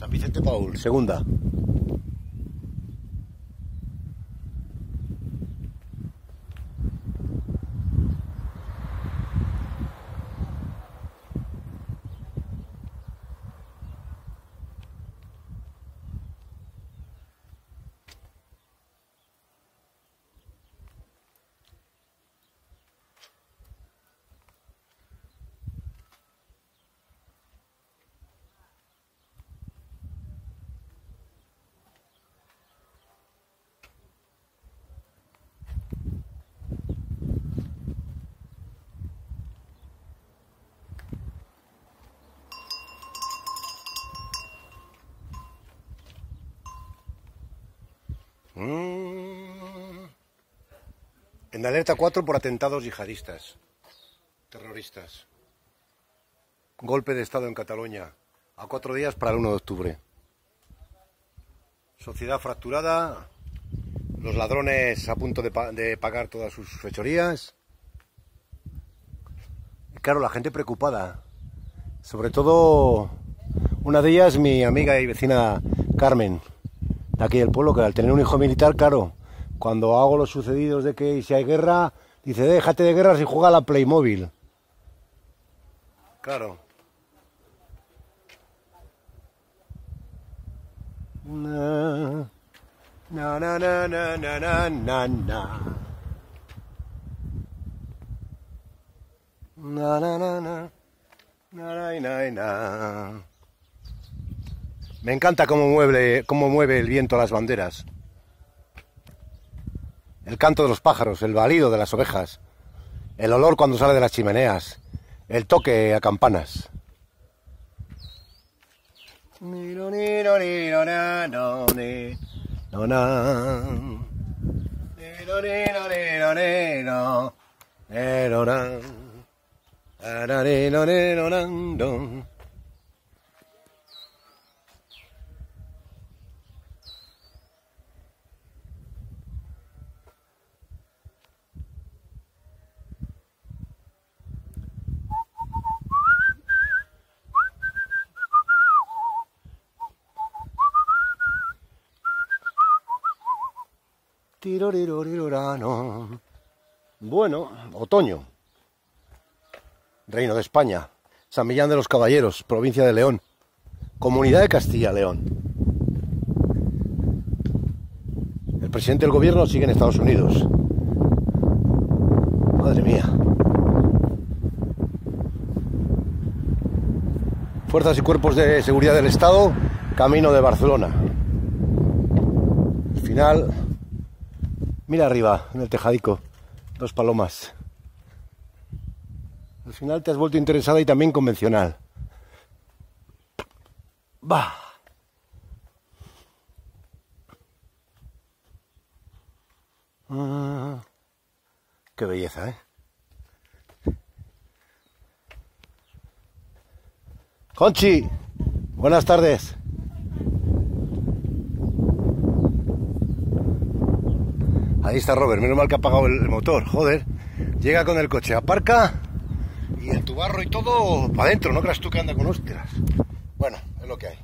San Vicente Paul, segunda. Mm. En alerta 4 por atentados yihadistas, terroristas. Golpe de Estado en Cataluña, a cuatro días para el 1 de octubre. Sociedad fracturada, los ladrones a punto de, de pagar todas sus fechorías. Y claro, la gente preocupada. Sobre todo, una de ellas, mi amiga y vecina Carmen aquí del pueblo, que al tener un hijo militar, claro, cuando hago los sucedidos de que si hay guerra, dice, déjate de guerras y juega la Playmobil. Claro. Na, na, na, na, na, na, na. Na, na, na, na. Na, na, na, na. Me encanta cómo mueve, cómo mueve el viento las banderas. El canto de los pájaros, el balido de las ovejas, el olor cuando sale de las chimeneas, el toque a campanas. Bueno, otoño. Reino de España. San Millán de los Caballeros, provincia de León. Comunidad de Castilla-León. El presidente del gobierno sigue en Estados Unidos. Madre mía. Fuerzas y cuerpos de seguridad del Estado, camino de Barcelona. Al final, Mira arriba, en el tejadico, dos palomas. Al final te has vuelto interesada y también convencional. Va. Ah, qué belleza, ¿eh? Conchi, buenas tardes. Ahí está Robert, menos mal que ha apagado el, motor, joder. Llega con el coche, aparca y en tu barro y todo para adentro, no creas tú que anda con ostras. Bueno, es lo que hay.